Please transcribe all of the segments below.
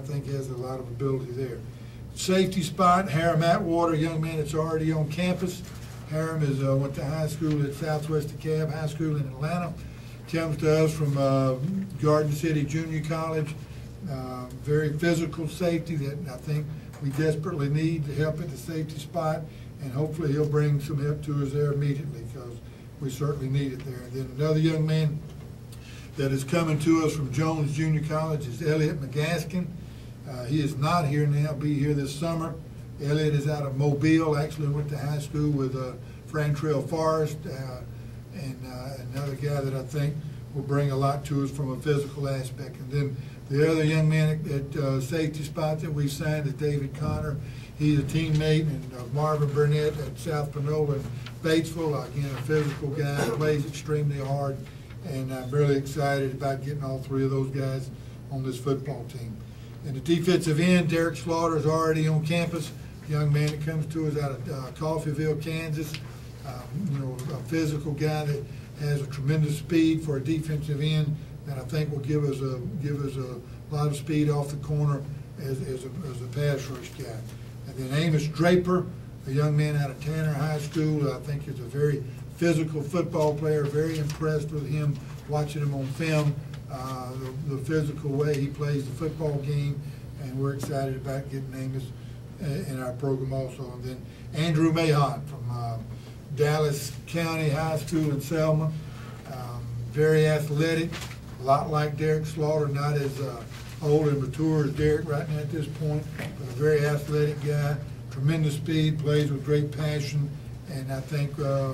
think has a lot of ability there. Safety spot, Harem Atwater, young man that's already on campus. Harem is, uh, went to high school at Southwest DeKalb High School in Atlanta. Comes to us from, uh, Garden City Junior College. Uh, very physical safety that I think we desperately need to help at the safety spot. And hopefully he'll bring some help to us there immediately because we certainly need it there. And then another young man that is coming to us from Jones Junior College is Elliot McGaskin. Uh, he is not here now, be here this summer. Elliot is out of Mobile, actually went to high school with uh, Frantrell Forest, uh, and uh, another guy that I think will bring a lot to us from a physical aspect. And then the other young man at, at uh, safety spot that we signed is David Connor. He's a teammate and Marvin Burnett at South Panola and Batesville. Again, a physical guy, plays extremely hard, and I'm really excited about getting all three of those guys on this football team. And the defensive end, Derek Slaughter is already on campus. Young man that comes to us out of uh, Coffeyville, Kansas. Um, you know, a physical guy that has a tremendous speed for a defensive end and I think will give us a give us a lot of speed off the corner as, as, a, as a pass rush guy. And then Amos Draper, a young man out of Tanner High School, I think is a very physical football player. Very impressed with him watching him on film. Uh, the, the physical way he plays the football game, and we're excited about getting Amos in our program also. And then Andrew Mahon from uh, Dallas County High School in Selma. Um, very athletic, a lot like Derek Slaughter, not as uh, old and mature as Derek right now at this point, but a very athletic guy, tremendous speed, plays with great passion, and I think, uh,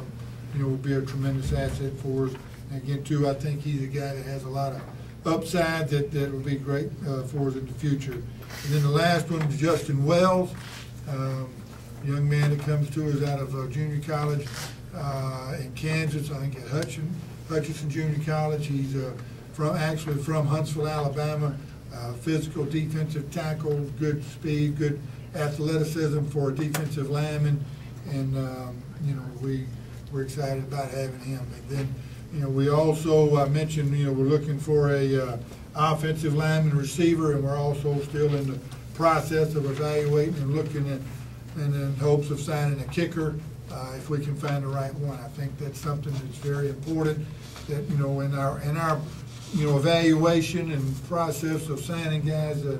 you know, will be a tremendous asset for us. Again, too, I think he's a guy that has a lot of upside that, that will be great uh, for us in the future. And then the last one is Justin Wells, um, young man that comes to us out of uh, junior college uh, in Kansas, I think at Hutchin, Hutchinson Junior College. He's uh, from actually from Huntsville, Alabama. Uh, physical defensive tackle, good speed, good athleticism for a defensive lineman, and um, you know we we're excited about having him. And then you know we also I mentioned you know we're looking for a uh, offensive lineman receiver, and we're also still in the process of evaluating and looking at and in hopes of signing a kicker uh, if we can find the right one. I think that's something that's very important that you know in our in our you know, evaluation and process of signing guys, uh,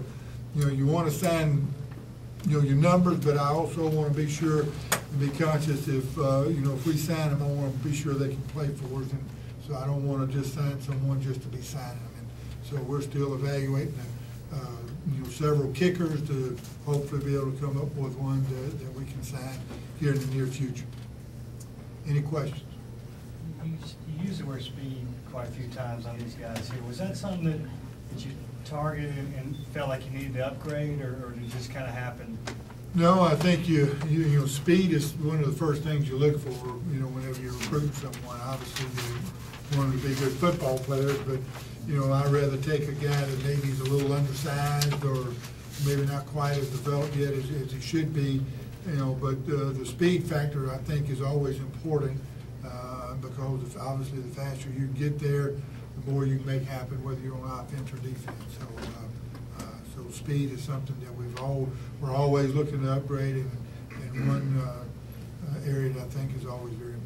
you know, you want to sign, you know, your numbers, but I also want to be sure and be conscious if, uh, you know, if we sign them, I want to be sure they can play for us. And so I don't want to just sign someone just to be signing them. And so we're still evaluating, uh, you know, several kickers to hopefully be able to come up with one that, that we can sign here in the near future. Any questions? You you used the word speed quite a few times on these guys here. Was that something that, that you targeted and felt like you needed to upgrade, or, or did it just kind of happen? No, I think you, you, you know, speed is one of the first things you look for, you know, whenever you recruit someone. Obviously, you want them to be good football players, but, you know, I'd rather take a guy that maybe is a little undersized or maybe not quite as developed yet as, as he should be, you know, but, uh, the speed factor, I think, is always important, uh, because if- obviously the faster you get there, the more you make happen, whether you're on offense or defense. So, uh, uh, so speed is something that we've all, we're always looking to upgrade and, and one, uh, uh, area that I think is always very important.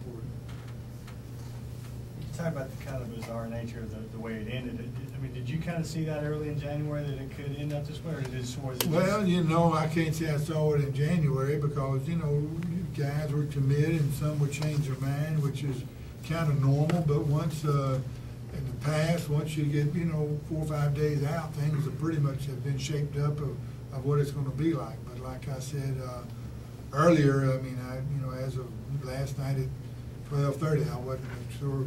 Talk about the kind of bizarre nature of the, the way it ended. Did- I mean, did you kind of see that early in January that it could end up this way, or did it, was it? Well, you know, I can't say I saw it in January because, you know, guys were committed and some would change their mind, which is kind of normal, but once, uh, in the past, once you get, you know, four or five days out, things have pretty much have been shaped up of, of what it's gonna be like. But like I said, uh, earlier, I mean, I, you know, as of last night at twelve thirty, I wasn't sure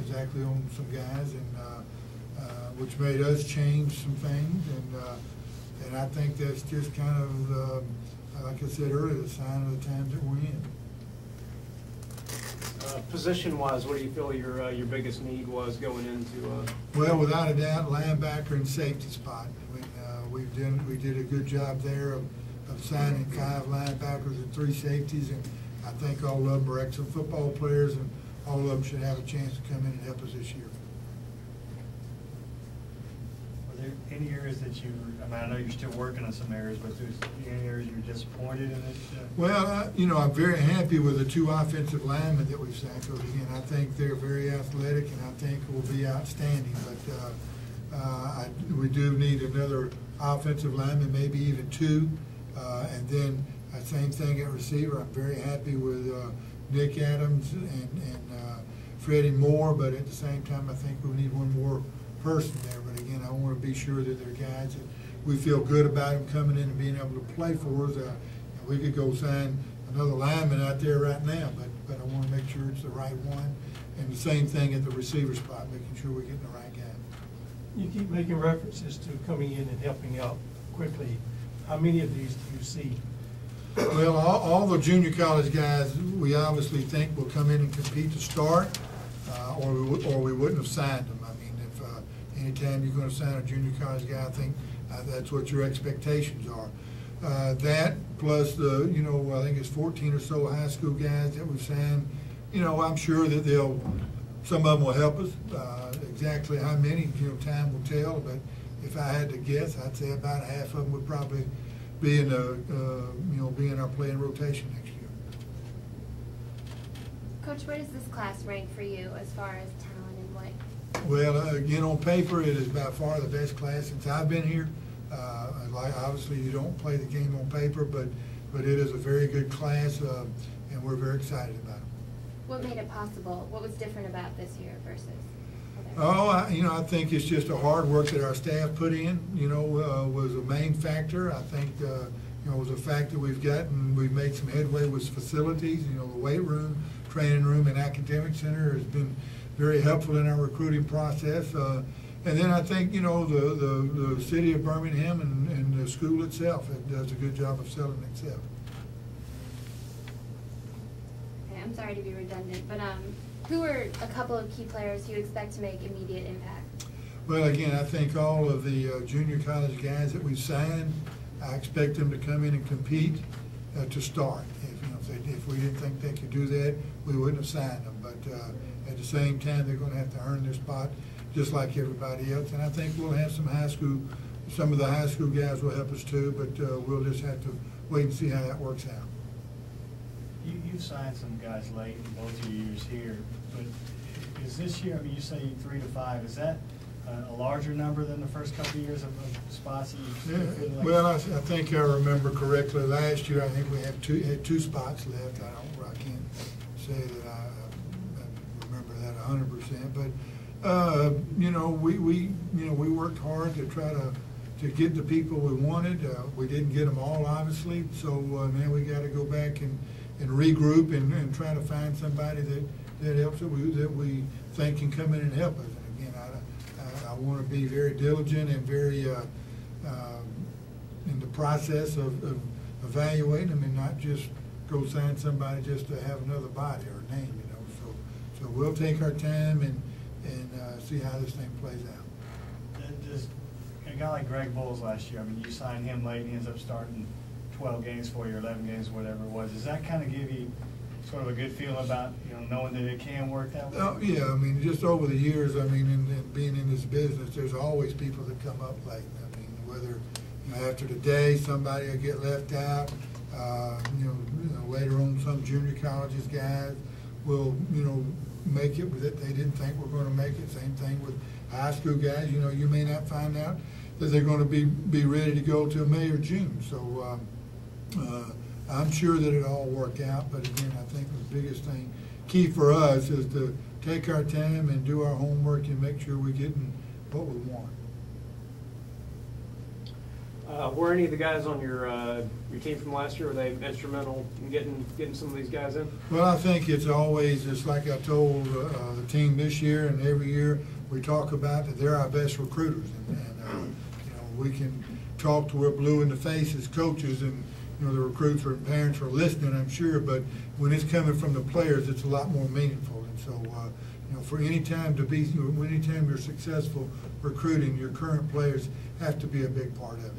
exactly on some guys and, uh, uh, which made us change some things and, uh, and I think that's just kind of, uh, like I said earlier, the sign of the times that we're in. Uh, Position-wise, what do you feel your, uh, your biggest need was going into, uh, Well, without a doubt, linebacker and safety spot. We, uh, we've done, we did a good job there of, of signing five linebackers and three safeties, and I think all of them are excellent football players, and all of them should have a chance to come in and help us this year. Were there any areas that you, I mean, I know you're still working on some areas, but there's any areas you're disappointed in this? uh, Well, I- you know, I'm very happy with the two offensive linemen that we've signed, again, I think they're very athletic and I think will be outstanding, but, uh, uh, I, we do need another offensive lineman, maybe even two. Uh, and then, uh, same thing at receiver, I'm very happy with, uh, Nick Adams and, and, uh, Freddie Moore, but at the same time, I think we need one more person there. But again, I wanna be sure that they're guys that we feel good about them coming in and being able to play for us. Uh, We could go sign another lineman out there right now, but, but I wanna make sure it's the right one. And the same thing at the receiver spot, making sure we're getting the right guy. You keep making references to coming in and helping out quickly. How many of these do you see? Well, all, all the junior college guys, we obviously think will come in and compete to start, uh, or we, or we wouldn't have signed them. I mean, if, uh, anytime you're gonna sign a junior college guy, I think, uh, that's what your expectations are. Uh, that, plus the, you know, I think it's fourteen or so high school guys that we've signed, you know, I'm sure that they'll, some of them will help us. Uh, exactly how many, you know, time will tell, but if I had to guess, I'd say about half of them would probably be in the, uh, you know, be in our playing rotation next year. Coach, where does this class rank for you as far as talent and what? Well, uh, again, on paper, it is by far the best class since I've been here. Uh, like, obviously, you don't play the game on paper, but, but it is a very good class, uh, and we're very excited about it. What made it possible? What was different about this year versus? Oh, I, you know, I think it's just the hard work that our staff put in, you know, uh, was a main factor. I think, uh, you know, was a fact that we've gotten, we've made some headway with facilities, you know, the weight room, training room, and academic center has been very helpful in our recruiting process. Uh, and then I think, you know, the, the, the city of Birmingham and, and the school itself, it does a good job of selling itself. I'm sorry to be redundant, but, um, who are a couple of key players you expect to make immediate impact? Well, again, I think all of the uh, junior college guys that we've signed, I expect them to come in and compete uh, to start. If, you know, if they, if we didn't think they could do that, we wouldn't have signed them. But uh, at the same time, they're gonna have to earn their spot just like everybody else. And I think we'll have some high school, some of the high school guys will help us too, but uh, we'll just have to wait and see how that works out. You, you've signed some guys late in both your years here, but is this year, I mean, you say three to five, is that a, a larger number than the first couple of years of, of spots that you? Yeah, like- well, I, I think I remember correctly, last year, I think we had two, had two spots left, I don't, I can't say that I, I remember that a hundred percent, but, uh, you know, we, we, you know, we worked hard to try to, to get the people we wanted, uh, we didn't get them all, obviously, so, uh, now we gotta go back and, and regroup and, and try to find somebody that, that helps, that we, that we think can come in and help us, and again, I, I, I wanna be very diligent and very, uh, um, in the process of, of evaluating them and not just go sign somebody just to have another body or name, you know, so, so we'll take our time and, and, uh, see how this thing plays out. Does, a guy like Greg Bowles last year, I mean, you signed him late, and he ends up starting twelve games for you, or eleven games, whatever it was. Does that kind of give you sort of a good feeling about, you know, knowing that it can work that way? Oh, yeah, I mean, just over the years, I mean, in, in being in this business, there's always people that come up late. I mean, whether, you know, after today, somebody will get left out, uh, you know, you know, later on, some junior colleges guys will, you know, make it that they didn't think were gonna make it. Same thing with high school guys, you know, you may not find out that they're gonna be, be ready to go till May or June. So, um, uh, I'm sure that it'll all worked out, but again, I think the biggest thing, key for us is to take our time and do our homework and make sure we're getting what we want. Uh, were any of the guys on your, uh, your team from last year, were they instrumental in getting, getting some of these guys in? Well, I think it's always, it's like I told uh, uh, the team this year and every year, we talk about that they're our best recruiters. And, and, uh, you know, we can talk to we're blue in the face as coaches and, you know, the recruits or parents are listening, I'm sure, but when it's coming from the players, it's a lot more meaningful. And so, uh, you know, for any time to be, anytime you're successful recruiting, your current players have to be a big part of it.